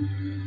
You